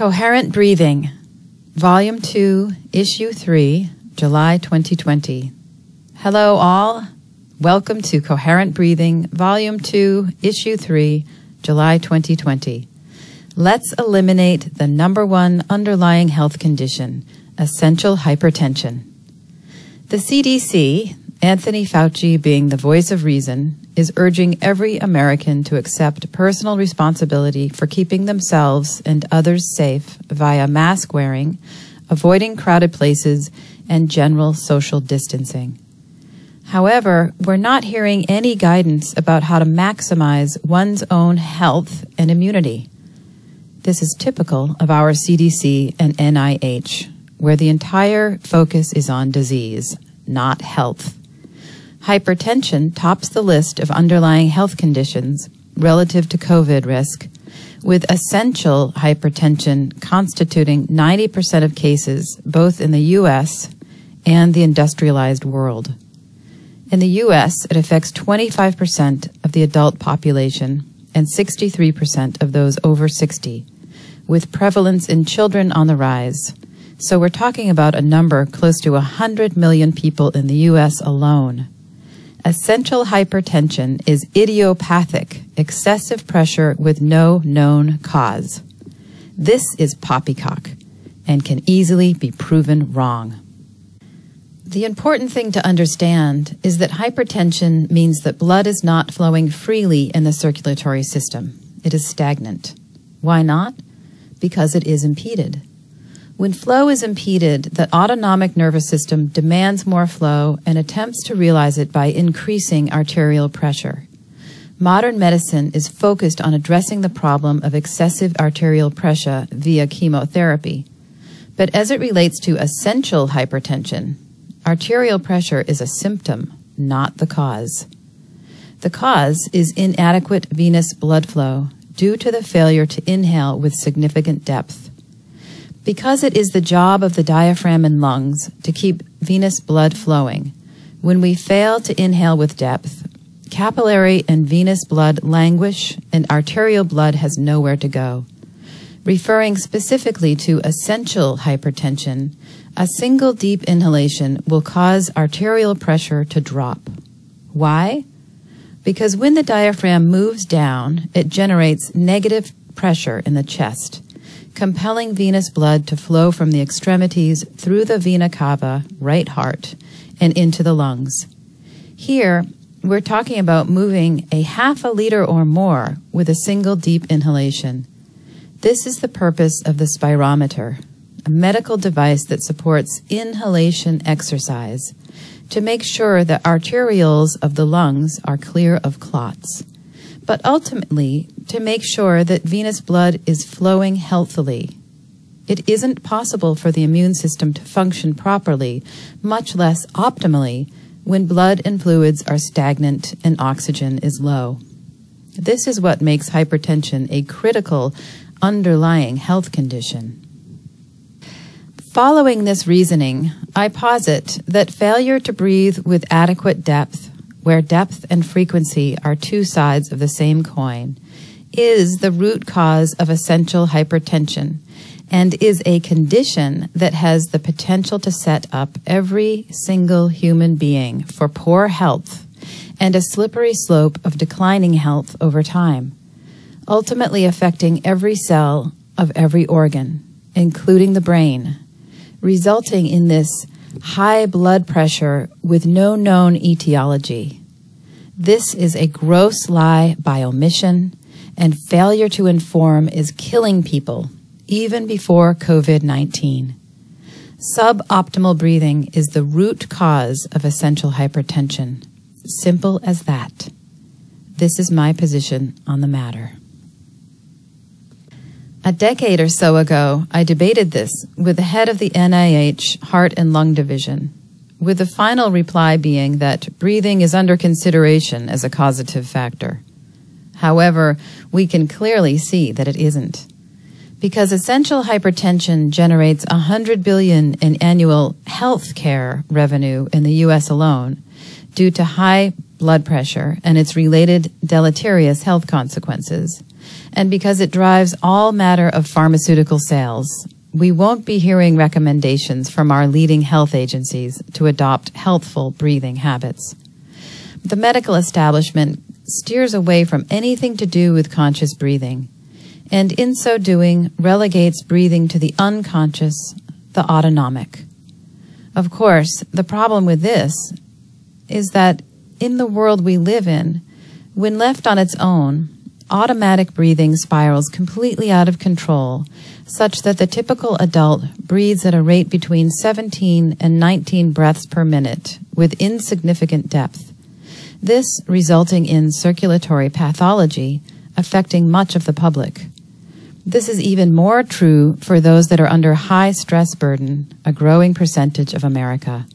Coherent Breathing, Volume 2, Issue 3, July 2020. Hello, all. Welcome to Coherent Breathing, Volume 2, Issue 3, July 2020. Let's eliminate the number one underlying health condition, essential hypertension. The CDC, Anthony Fauci being the voice of reason, is urging every American to accept personal responsibility for keeping themselves and others safe via mask wearing, avoiding crowded places, and general social distancing. However, we're not hearing any guidance about how to maximize one's own health and immunity. This is typical of our CDC and NIH, where the entire focus is on disease, not health. Hypertension tops the list of underlying health conditions relative to COVID risk, with essential hypertension constituting 90% of cases both in the U.S. and the industrialized world. In the U.S., it affects 25% of the adult population and 63% of those over 60, with prevalence in children on the rise. So we're talking about a number close to 100 million people in the U.S. alone. Essential hypertension is idiopathic, excessive pressure with no known cause. This is poppycock and can easily be proven wrong. The important thing to understand is that hypertension means that blood is not flowing freely in the circulatory system. It is stagnant. Why not? Because it is impeded. When flow is impeded, the autonomic nervous system demands more flow and attempts to realize it by increasing arterial pressure. Modern medicine is focused on addressing the problem of excessive arterial pressure via chemotherapy. But as it relates to essential hypertension, arterial pressure is a symptom, not the cause. The cause is inadequate venous blood flow due to the failure to inhale with significant depth. Because it is the job of the diaphragm and lungs to keep venous blood flowing, when we fail to inhale with depth, capillary and venous blood languish and arterial blood has nowhere to go. Referring specifically to essential hypertension, a single deep inhalation will cause arterial pressure to drop. Why? Because when the diaphragm moves down, it generates negative pressure in the chest compelling venous blood to flow from the extremities through the vena cava, right heart, and into the lungs. Here, we're talking about moving a half a liter or more with a single deep inhalation. This is the purpose of the spirometer, a medical device that supports inhalation exercise to make sure the arterioles of the lungs are clear of clots but ultimately to make sure that venous blood is flowing healthily. It isn't possible for the immune system to function properly, much less optimally, when blood and fluids are stagnant and oxygen is low. This is what makes hypertension a critical underlying health condition. Following this reasoning, I posit that failure to breathe with adequate depth where depth and frequency are two sides of the same coin, is the root cause of essential hypertension and is a condition that has the potential to set up every single human being for poor health and a slippery slope of declining health over time, ultimately affecting every cell of every organ, including the brain, resulting in this high blood pressure with no known etiology. This is a gross lie by omission, and failure to inform is killing people even before COVID 19. Suboptimal breathing is the root cause of essential hypertension. Simple as that. This is my position on the matter. A decade or so ago, I debated this with the head of the NIH Heart and Lung Division, with the final reply being that breathing is under consideration as a causative factor. However, we can clearly see that it isn't. Because essential hypertension generates 100 billion in annual health care revenue in the US alone due to high blood pressure and its related deleterious health consequences and because it drives all matter of pharmaceutical sales. We won't be hearing recommendations from our leading health agencies to adopt healthful breathing habits. The medical establishment steers away from anything to do with conscious breathing, and in so doing relegates breathing to the unconscious, the autonomic. Of course, the problem with this is that in the world we live in, when left on its own, automatic breathing spirals completely out of control, such that the typical adult breathes at a rate between 17 and 19 breaths per minute with insignificant depth. This resulting in circulatory pathology affecting much of the public. This is even more true for those that are under high stress burden, a growing percentage of America.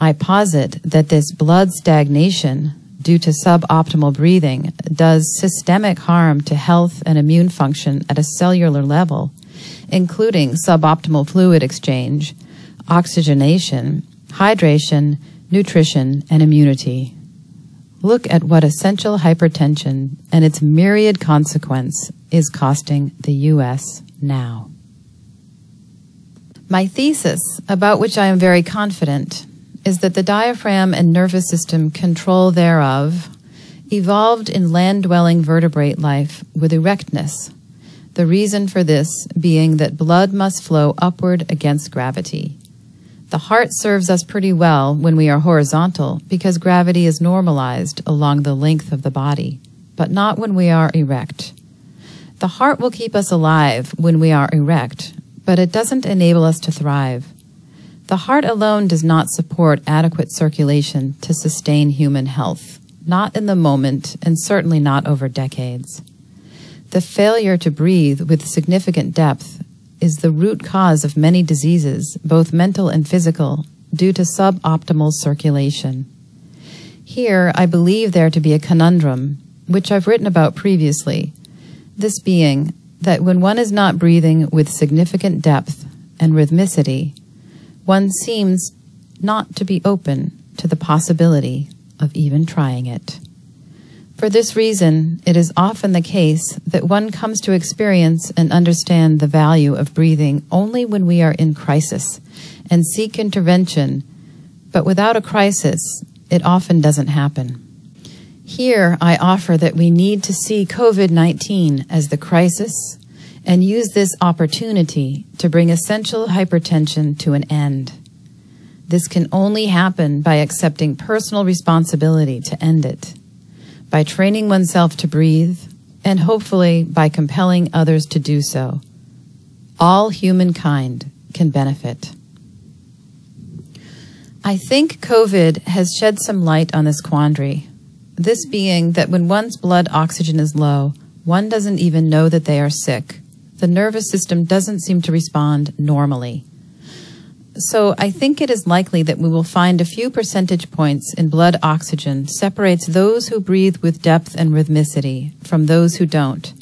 I posit that this blood stagnation due to suboptimal breathing does systemic harm to health and immune function at a cellular level, including suboptimal fluid exchange, oxygenation, hydration, nutrition, and immunity. Look at what essential hypertension and its myriad consequence is costing the U.S. now. My thesis, about which I am very confident, is that the diaphragm and nervous system control thereof evolved in land dwelling vertebrate life with erectness. The reason for this being that blood must flow upward against gravity. The heart serves us pretty well when we are horizontal because gravity is normalized along the length of the body, but not when we are erect. The heart will keep us alive when we are erect, but it doesn't enable us to thrive. The heart alone does not support adequate circulation to sustain human health, not in the moment and certainly not over decades. The failure to breathe with significant depth is the root cause of many diseases, both mental and physical, due to suboptimal circulation. Here, I believe there to be a conundrum, which I've written about previously. This being that when one is not breathing with significant depth and rhythmicity, one seems not to be open to the possibility of even trying it. For this reason, it is often the case that one comes to experience and understand the value of breathing only when we are in crisis and seek intervention, but without a crisis, it often doesn't happen. Here, I offer that we need to see COVID 19 as the crisis and use this opportunity to bring essential hypertension to an end. This can only happen by accepting personal responsibility to end it, by training oneself to breathe, and hopefully by compelling others to do so. All humankind can benefit. I think COVID has shed some light on this quandary. This being that when one's blood oxygen is low, one doesn't even know that they are sick the nervous system doesn't seem to respond normally. So I think it is likely that we will find a few percentage points in blood oxygen separates those who breathe with depth and rhythmicity from those who don't,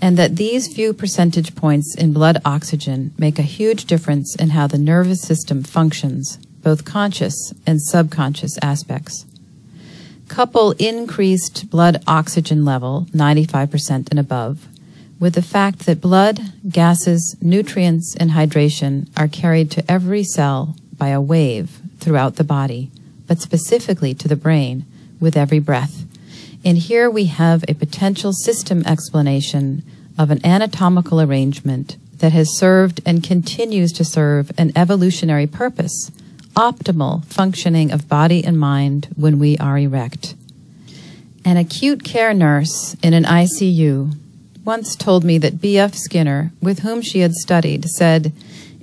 and that these few percentage points in blood oxygen make a huge difference in how the nervous system functions, both conscious and subconscious aspects. Couple increased blood oxygen level, 95% and above, with the fact that blood, gases, nutrients, and hydration are carried to every cell by a wave throughout the body, but specifically to the brain with every breath. And here we have a potential system explanation of an anatomical arrangement that has served and continues to serve an evolutionary purpose, optimal functioning of body and mind when we are erect. An acute care nurse in an ICU once told me that B.F. Skinner, with whom she had studied, said,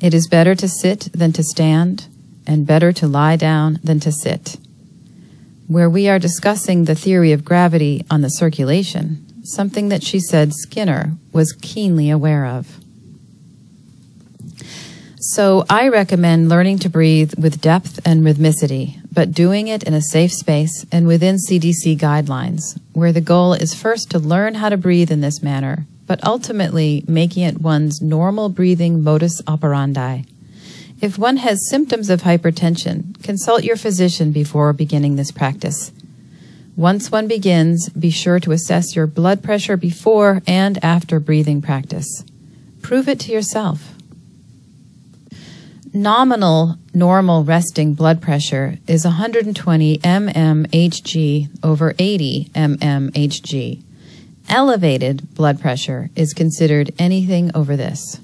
It is better to sit than to stand, and better to lie down than to sit. Where we are discussing the theory of gravity on the circulation, something that she said Skinner was keenly aware of. So I recommend learning to breathe with depth and rhythmicity, but doing it in a safe space and within CDC guidelines, where the goal is first to learn how to breathe in this manner, but ultimately making it one's normal breathing modus operandi. If one has symptoms of hypertension, consult your physician before beginning this practice. Once one begins, be sure to assess your blood pressure before and after breathing practice. Prove it to yourself. Nominal normal resting blood pressure is 120 mmHg over 80 mmHg. Elevated blood pressure is considered anything over this.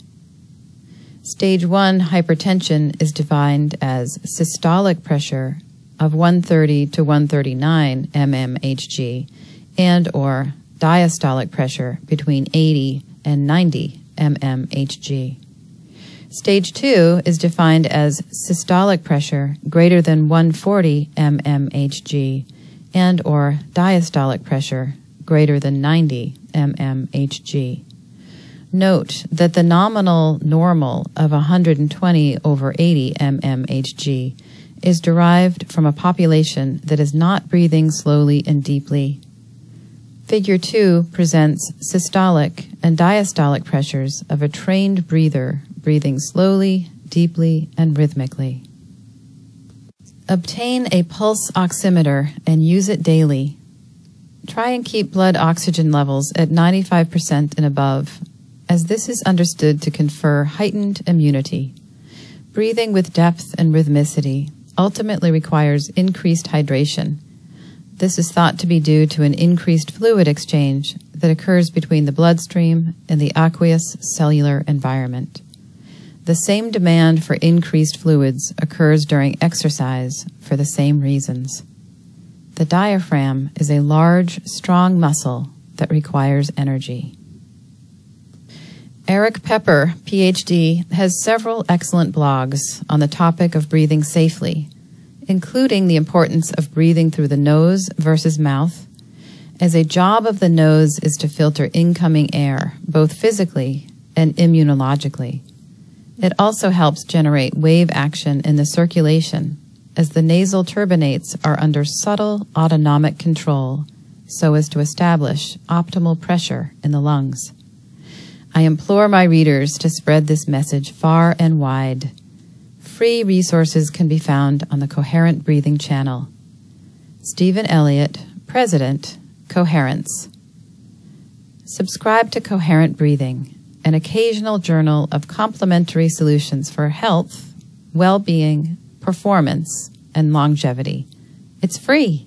Stage 1 hypertension is defined as systolic pressure of 130 to 139 mmHg and or diastolic pressure between 80 and 90 mmHg. Stage 2 is defined as systolic pressure greater than 140 mmHg and or diastolic pressure greater than 90 mmHg. Note that the nominal normal of 120 over 80 mmHg is derived from a population that is not breathing slowly and deeply. Figure 2 presents systolic and diastolic pressures of a trained breather breathing slowly, deeply, and rhythmically. Obtain a pulse oximeter and use it daily. Try and keep blood oxygen levels at 95% and above, as this is understood to confer heightened immunity. Breathing with depth and rhythmicity ultimately requires increased hydration. This is thought to be due to an increased fluid exchange that occurs between the bloodstream and the aqueous cellular environment. The same demand for increased fluids occurs during exercise for the same reasons. The diaphragm is a large, strong muscle that requires energy. Erik Peper, PhD, has several excellent blogs on the topic of breathing safely, including the importance of breathing through the nose versus mouth, as a job of the nose is to filter incoming air, both physically and immunologically. It also helps generate wave action in the circulation, as the nasal turbinates are under subtle autonomic control so as to establish optimal pressure in the lungs. I implore my readers to spread this message far and wide. Free resources can be found on the Coherent Breathing channel. Stephen Elliott, President, Coherence. Subscribe to Coherent Breathing, an occasional journal of complementary solutions for health, well being, performance, and longevity. It's free.